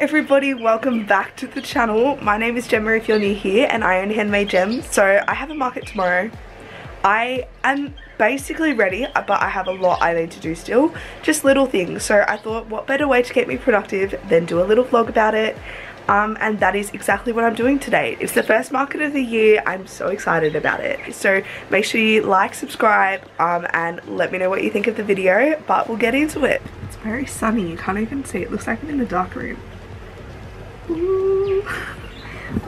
everybody, welcome back to the channel. My name is Jemma if you're new here and I own Handmade Jems. So I have a market tomorrow. I am basically ready but I have a lot I need to do still. Just little things. So I thought what better way to get me productive than do a little vlog about it. Um, and that is exactly what I'm doing today. It's the first market of the year. I'm so excited about it. So make sure you like, subscribe, um, and let me know what you think of the video, but we'll get into it. It's very sunny. You can't even see. It looks like I'm in a dark room. Ooh.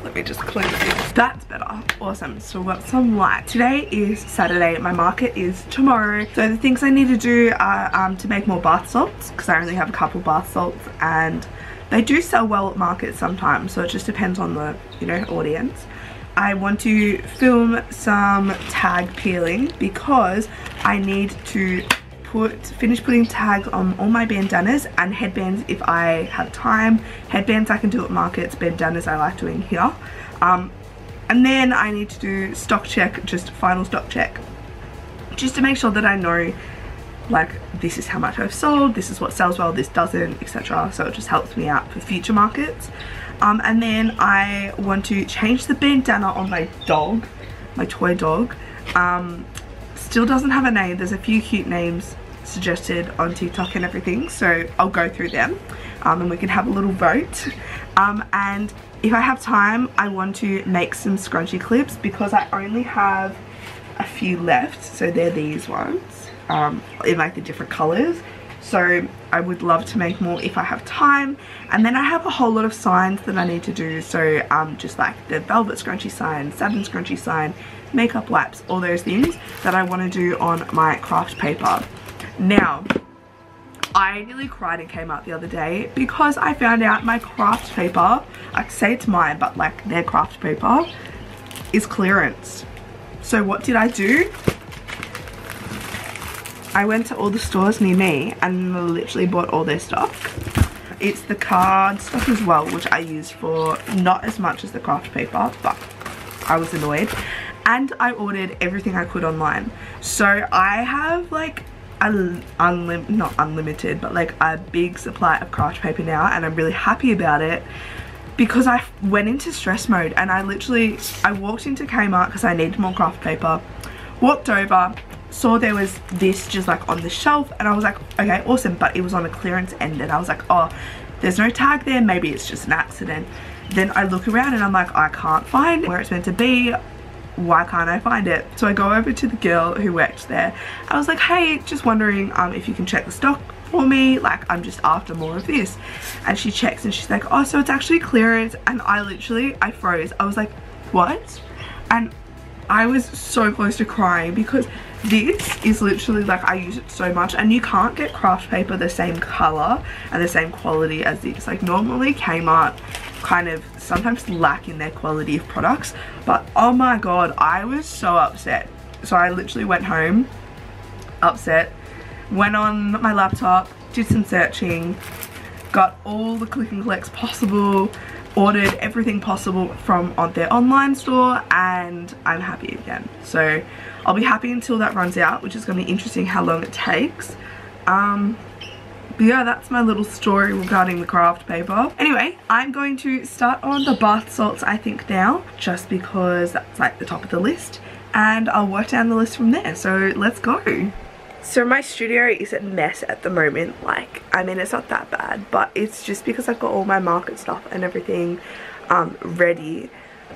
Let me just close this. That's better. Awesome. So got some light. Today is Saturday. My market is tomorrow. So the things I need to do are um, to make more bath salts because I only have a couple bath salts and they do sell well at markets sometimes, so it just depends on the, you know, audience. I want to film some tag peeling because I need to put finish putting tags on all my bandanas and headbands if I have time. Headbands I can do at markets, bandanas I like doing here. Um, and then I need to do stock check, just final stock check, just to make sure that I know like this is how much I've sold, this is what sells well, this doesn't, etc. So it just helps me out for future markets. Um, and then I want to change the bandana on my dog, my toy dog. Um, still doesn't have a name. There's a few cute names suggested on TikTok and everything. So I'll go through them um, and we can have a little vote. Um, and if I have time, I want to make some scrunchy clips because I only have a few left. So they're these ones um, in like the different colors so I would love to make more if I have time and then I have a whole lot of signs that I need to do so um, just like the velvet scrunchy sign, satin scrunchy sign, makeup wipes, all those things that I want to do on my craft paper. Now, I nearly cried and came out the other day because I found out my craft paper, I say it's mine but like their craft paper is clearance. So what did I do? I went to all the stores near me and literally bought all their stock. It's the card stuff as well, which I use for not as much as the craft paper, but I was annoyed. And I ordered everything I could online. So I have like a unlim not unlimited, but like a big supply of craft paper now and I'm really happy about it because I went into stress mode and I literally, I walked into Kmart because I needed more craft paper, walked over, saw there was this just like on the shelf and I was like okay awesome but it was on a clearance end and I was like oh there's no tag there maybe it's just an accident. Then I look around and I'm like I can't find where it's meant to be why can't I find it? So I go over to the girl who worked there. I was like hey just wondering um, if you can check the stock for me. Like I'm just after more of this. And she checks and she's like oh so it's actually clearance. And I literally I froze. I was like what? And I was so close to crying because this is literally like I use it so much. And you can't get craft paper the same color and the same quality as this. Like normally Kmart kind of sometimes lack in their quality of products but oh my god I was so upset. So I literally went home upset went on my laptop did some searching got all the click and collects possible ordered everything possible from on their online store and I'm happy again. So I'll be happy until that runs out which is going to be interesting how long it takes. Um but yeah that's my little story regarding the craft paper. Anyway I'm going to start on the bath salts I think now just because that's like the top of the list and I'll work down the list from there. So let's go. So my studio is a mess at the moment. Like I mean it's not that bad but it's just because I've got all my market stuff and everything um, ready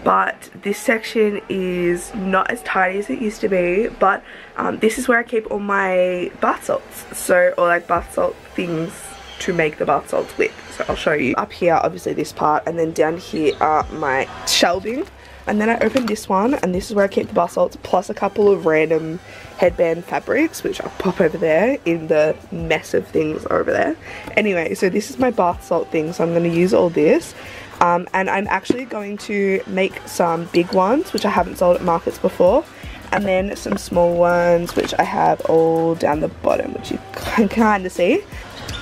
but this section is not as tidy as it used to be but um, this is where I keep all my bath salts. So or like bath salt things to make the bath salts with. So I'll show you. Up here obviously this part and then down here are my shelving. And then I opened this one and this is where I keep the bath salts plus a couple of random headband fabrics which I'll pop over there in the mess of things over there. Anyway, so this is my bath salt thing so I'm going to use all this um, and I'm actually going to make some big ones which I haven't sold at markets before and then some small ones which I have all down the bottom which you can kind of see.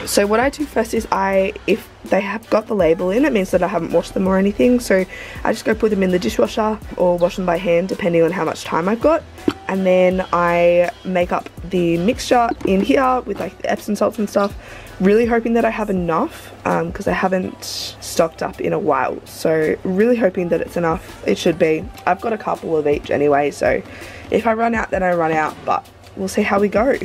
So what I do first is I, if they have got the label in, it means that I haven't washed them or anything. So I just go put them in the dishwasher or wash them by hand depending on how much time I've got. And then I make up the mixture in here with like the Epsom salts and stuff really hoping that I have enough because um, I haven't stocked up in a while. So really hoping that it's enough. It should be. I've got a couple of each anyway so if I run out then I run out but we'll see how we go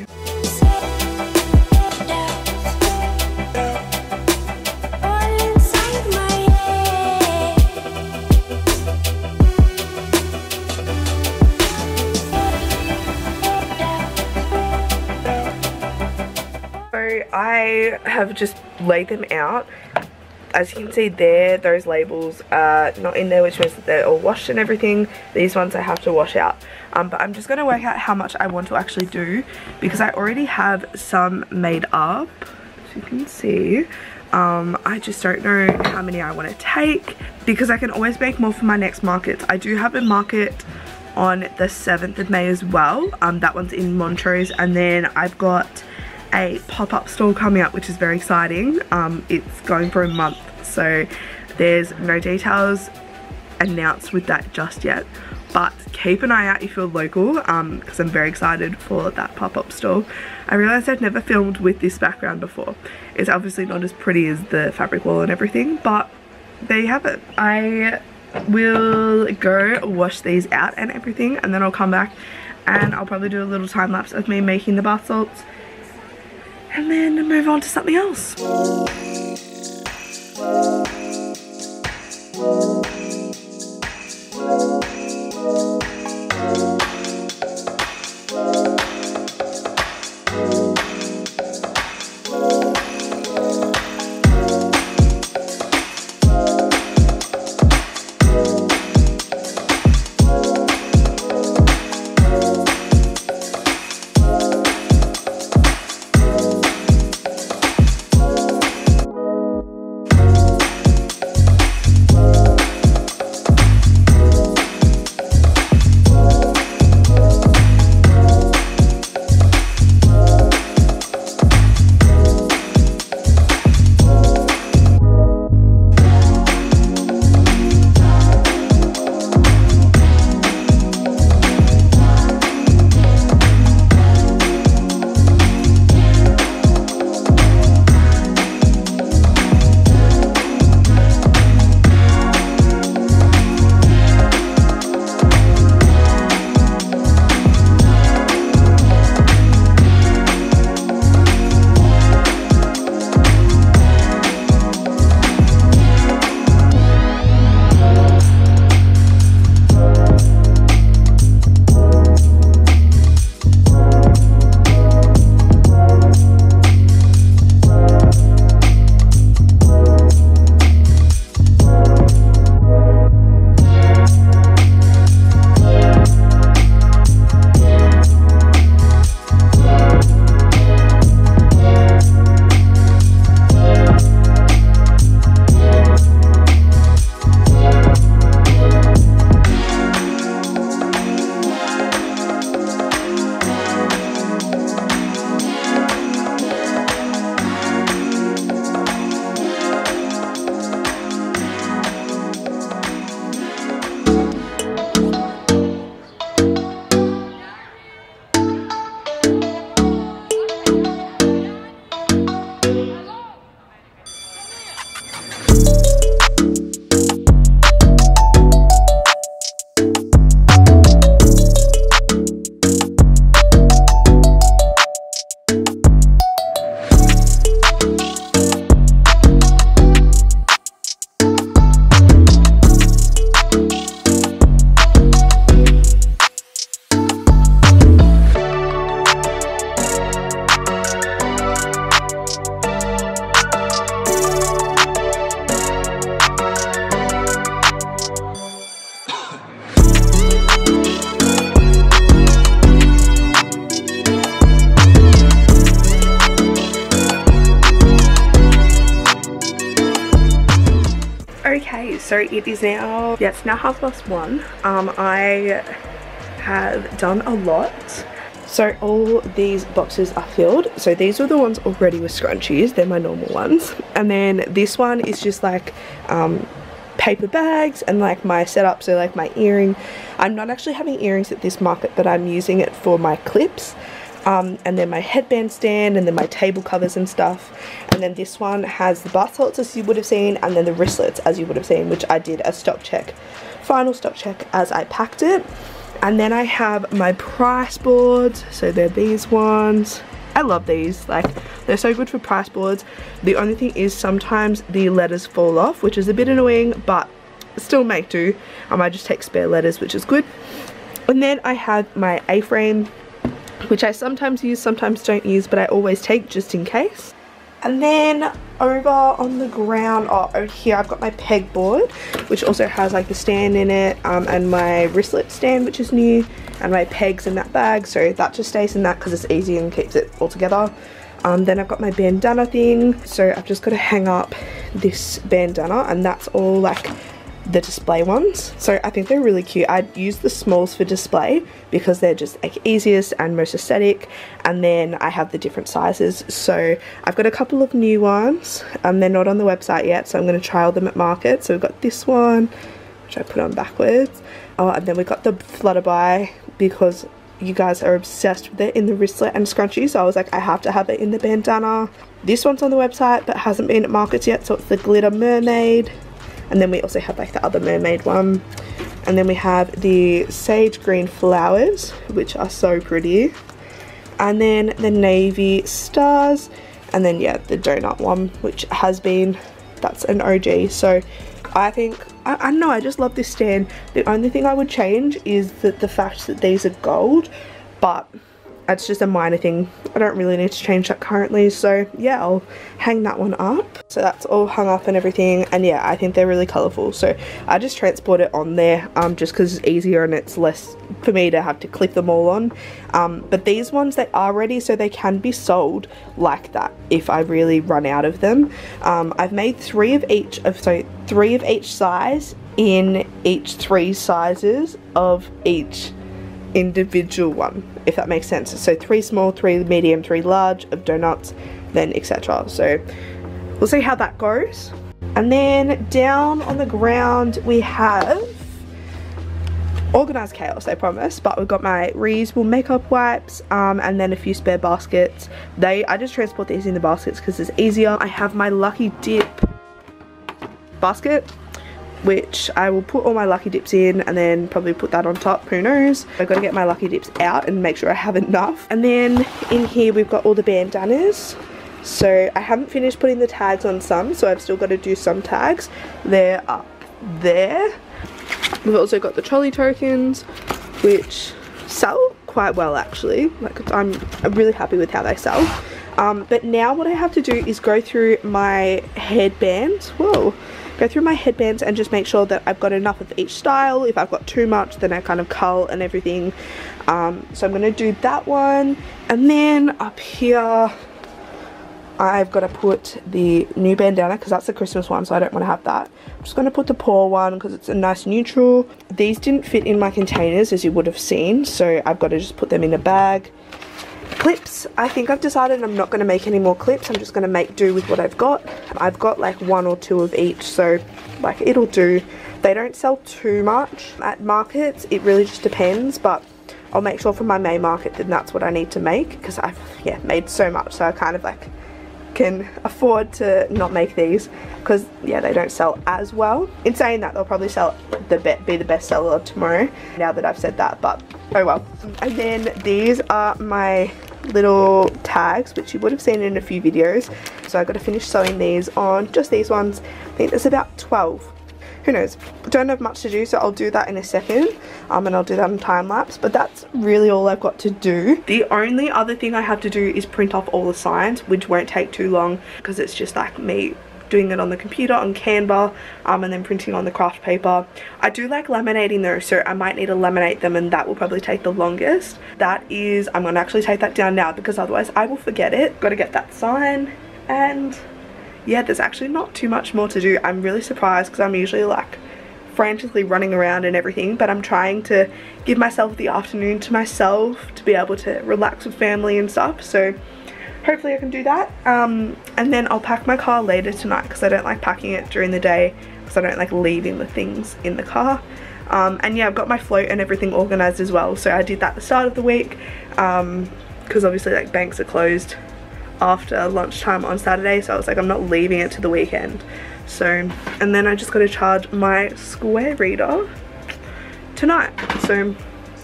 I have just laid them out. As you can see there, those labels are not in there, which means that they're all washed and everything. These ones I have to wash out. Um, but I'm just going to work out how much I want to actually do because I already have some made up, as you can see. Um, I just don't know how many I want to take because I can always make more for my next markets. I do have a market on the 7th of May as well. Um, that one's in Montrose and then I've got a pop-up store coming up which is very exciting um, it's going for a month so there's no details announced with that just yet but keep an eye out if you're local because um, I'm very excited for that pop-up store. I realised I've never filmed with this background before. It's obviously not as pretty as the fabric wall and everything but there you have it. I will go wash these out and everything and then I'll come back and I'll probably do a little time lapse of me making the bath salts and then move on to something else. So it is now yeah it's now half past one. Um i have done a lot. So all these boxes are filled. So these are the ones already with scrunchies. They're my normal ones. And then this one is just like um paper bags and like my setup so like my earring. I'm not actually having earrings at this market but i'm using it for my clips um, and then my headband stand and then my table covers and stuff. And then this one has the bath salts as you would have seen and then the wristlets as you would have seen which I did a stock check final stock check as I packed it. And then I have my price boards. So they're these ones. I love these. Like they're so good for price boards. The only thing is sometimes the letters fall off which is a bit annoying but still make do. I might just take spare letters which is good. And then I have my A-frame which I sometimes use, sometimes don't use, but I always take just in case. And then over on the ground, oh, over here I've got my pegboard, which also has like the stand in it, um, and my wristlet stand, which is new, and my pegs in that bag, so that just stays in that because it's easy and keeps it all together. Um, then I've got my bandana thing, so I've just got to hang up this bandana, and that's all like the display ones. So I think they're really cute. I'd use the smalls for display because they're just like easiest and most aesthetic. And then I have the different sizes. So I've got a couple of new ones. Um, they're not on the website yet, so I'm going to trial them at market. So we've got this one, which I put on backwards. Oh, and then we got the Flutterby because you guys are obsessed with it in the wristlet and scrunchie so I was like I have to have it in the bandana this one's on the website but hasn't been at markets yet so it's the glitter mermaid and then we also have like the other mermaid one. And then we have the sage green flowers which are so pretty. And then the navy stars. And then yeah the donut one which has been that's an OG so I think I, I don't know I just love this stand. The only thing I would change is that the fact that these are gold but it's just a minor thing. I don't really need to change that currently. So yeah, I'll hang that one up. So that's all hung up and everything. And yeah, I think they're really colourful. So I just transport it on there um, just because it's easier and it's less for me to have to clip them all on. Um, but these ones, they are ready so they can be sold like that if I really run out of them. Um, I've made three of each of, so three of each size in each three sizes of each individual one if that makes sense. So three small three medium three large of donuts then etc so we'll see how that goes. And then down on the ground we have organized chaos I promise. But we've got my reusable makeup wipes um, and then a few spare baskets. They I just transport these in the baskets because it's easier. I have my lucky dip basket which I will put all my Lucky Dips in and then probably put that on top, who knows. I've got to get my Lucky Dips out and make sure I have enough. And then in here we've got all the bandanas. So I haven't finished putting the tags on some, so I've still got to do some tags. They're up there. We've also got the trolley tokens, which sell quite well actually. Like I'm, I'm really happy with how they sell. Um, but now what I have to do is go through my headbands. Whoa go through my headbands and just make sure that I've got enough of each style. If I've got too much, then I kind of cull and everything. Um, so I'm going to do that one. And then up here, I've got to put the new bandana because that's the Christmas one, so I don't want to have that. I'm just going to put the poor one because it's a nice neutral. These didn't fit in my containers as you would have seen, so I've got to just put them in a bag. Clips, I think I've decided I'm not going to make any more clips. I'm just going to make do with what I've got. I've got like one or two of each, so like it'll do. They don't sell too much at markets. It really just depends, but I'll make sure for my May market that that's what I need to make because I've yeah made so much so I kind of like can afford to not make these because yeah they don't sell as well in saying that they'll probably sell the be, be the best seller tomorrow now that I've said that but oh well and then these are my little tags which you would have seen in a few videos. So I got to finish sewing these on just these ones. I think there's about 12 who knows? Don't have much to do so I'll do that in a second um, and I'll do that in time lapse but that's really all I've got to do. The only other thing I have to do is print off all the signs which won't take too long because it's just like me doing it on the computer on Canva um, and then printing on the craft paper. I do like laminating though so I might need to laminate them and that will probably take the longest. That is, I'm going to actually take that down now because otherwise I will forget it. Got to get that sign and yeah there's actually not too much more to do. I'm really surprised because I'm usually like frantically running around and everything but I'm trying to give myself the afternoon to myself to be able to relax with family and stuff so hopefully I can do that. Um, and then I'll pack my car later tonight because I don't like packing it during the day because I don't like leaving the things in the car. Um, and yeah I've got my float and everything organized as well. So I did that at the start of the week um, because obviously like banks are closed after lunchtime on Saturday. So I was like I'm not leaving it to the weekend. So and then I just got to charge my square reader tonight. So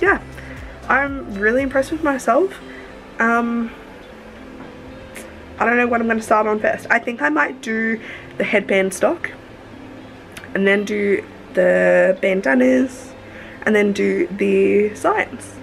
yeah I'm really impressed with myself. Um I don't know what I'm going to start on first. I think I might do the headband stock and then do the bandanas and then do the signs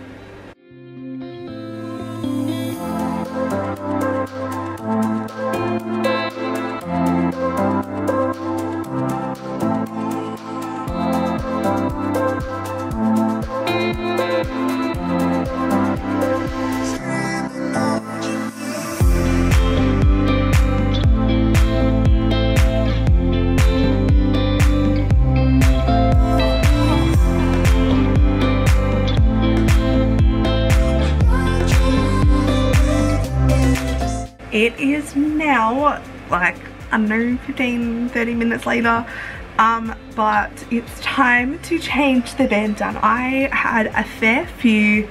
it is now like I don't know 15 30 minutes later. Um but it's time to change the bandana I had a fair few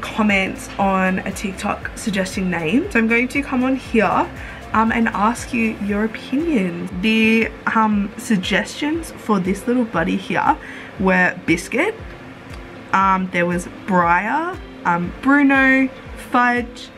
comments on a TikTok suggesting names. So I'm going to come on here um, and ask you your opinion. The um, suggestions for this little buddy here were Biscuit, um, there was Briar, um, Bruno, Fudge,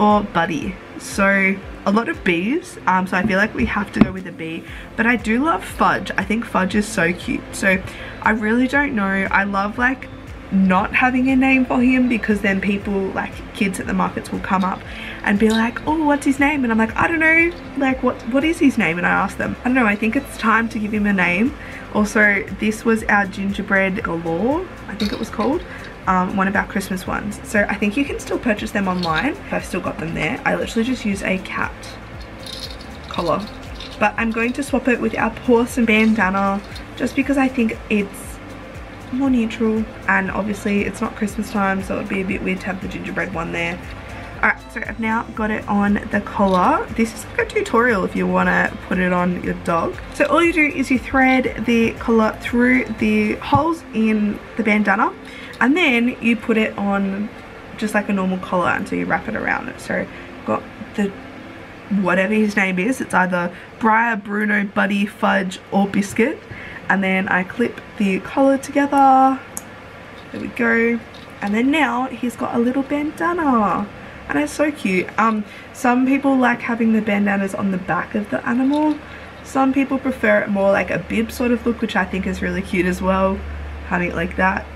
or Buddy so a lot of B's um, so I feel like we have to go with a B but I do love Fudge. I think Fudge is so cute. So I really don't know. I love like not having a name for him because then people like kids at the markets will come up and be like oh what's his name? And I'm like I don't know. Like what what is his name? And I ask them. I don't know. I think it's time to give him a name. Also this was our gingerbread galore I think it was called um, one of our Christmas ones. So I think you can still purchase them online. I've still got them there. I literally just use a cat collar. But I'm going to swap it with our porcelain bandana just because I think it's more neutral and obviously it's not Christmas time so it'd be a bit weird to have the gingerbread one there. Alright, so I've now got it on the collar. This is like a tutorial if you want to put it on your dog. So all you do is you thread the collar through the holes in the bandana and then you put it on just like a normal collar until you wrap it around it. So got the whatever his name is it's either Briar, Bruno, Buddy, Fudge or Biscuit. And then I clip the collar together. There we go. And then now he's got a little bandana. And it's so cute. Um some people like having the bandanas on the back of the animal. Some people prefer it more like a bib sort of look which I think is really cute as well. Having it like that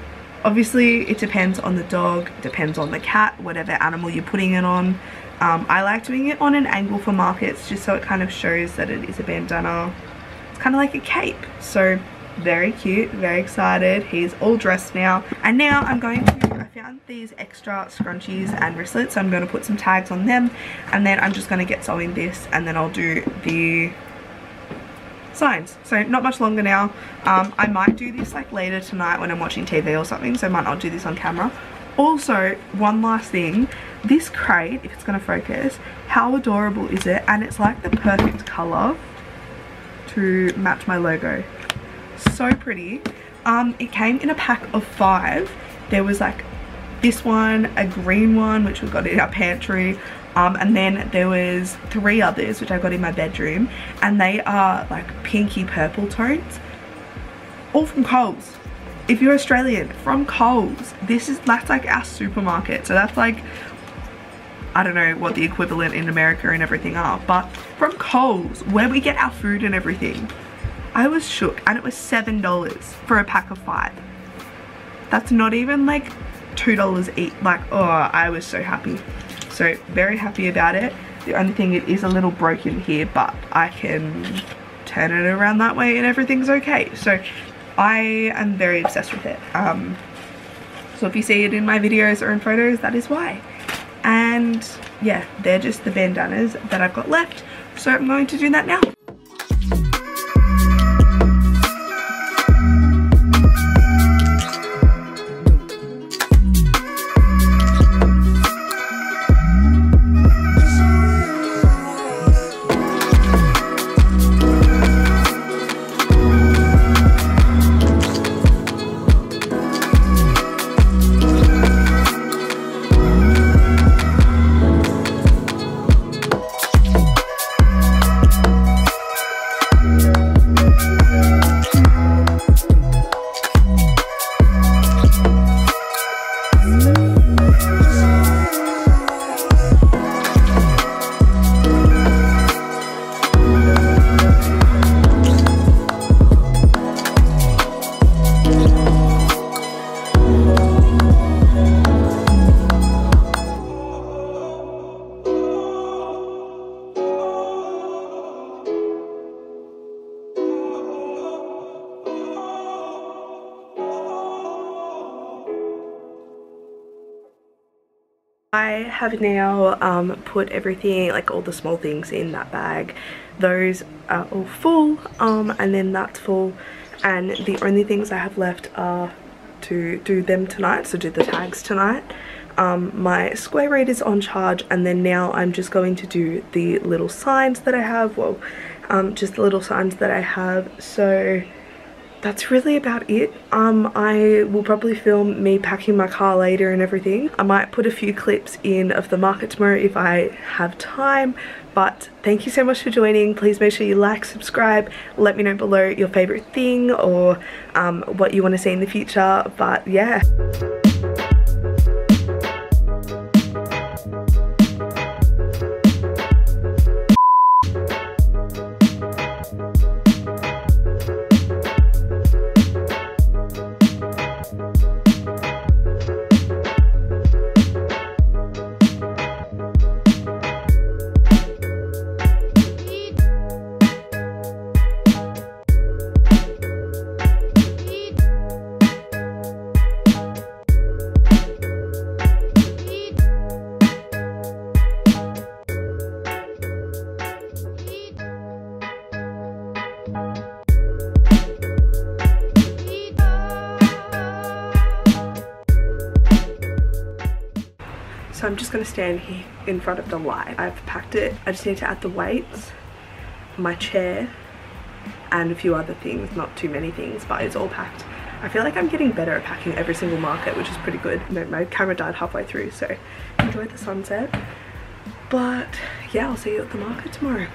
Obviously, it depends on the dog, depends on the cat, whatever animal you're putting it on. Um, I like doing it on an angle for markets just so it kind of shows that it is a bandana. It's kind of like a cape. So very cute, very excited. He's all dressed now. And now I'm going to, I found these extra scrunchies and wristlets. So I'm going to put some tags on them. And then I'm just going to get sewing this and then I'll do the signs. So not much longer now. Um, I might do this like later tonight when I'm watching TV or something. So I might not do this on camera. Also, one last thing. This crate, if it's going to focus, how adorable is it? And it's like the perfect colour to match my logo. So pretty. Um, it came in a pack of five. There was like this one, a green one, which we got in our pantry, um, and then there was three others which I got in my bedroom and they are like pinky purple tones. All from Coles. If you're Australian from Coles. This is that's like our supermarket. So that's like I don't know what the equivalent in America and everything are but from Coles where we get our food and everything I was shook and it was seven dollars for a pack of five. That's not even like two dollars each. Like oh I was so happy so very happy about it. The only thing it is a little broken here but I can turn it around that way and everything's okay. So I am very obsessed with it. Um, so if you see it in my videos or in photos that is why. And yeah they're just the bandanas that I've got left. So I'm going to do that now. I have now um, put everything, like all the small things in that bag. Those are all full um, and then that's full and the only things I have left are to do them tonight, so do the tags tonight. Um, my square rate is on charge and then now I'm just going to do the little signs that I have, well um, just the little signs that I have. So that's really about it. Um, I will probably film me packing my car later and everything. I might put a few clips in of the market tomorrow if I have time. But thank you so much for joining. Please make sure you like, subscribe, let me know below your favorite thing or um, what you want to see in the future. But yeah. So I'm just going to stand here in front of the light. I've packed it. I just need to add the weights, my chair, and a few other things. Not too many things, but it's all packed. I feel like I'm getting better at packing every single market, which is pretty good. My camera died halfway through, so enjoy the sunset. But yeah, I'll see you at the market tomorrow.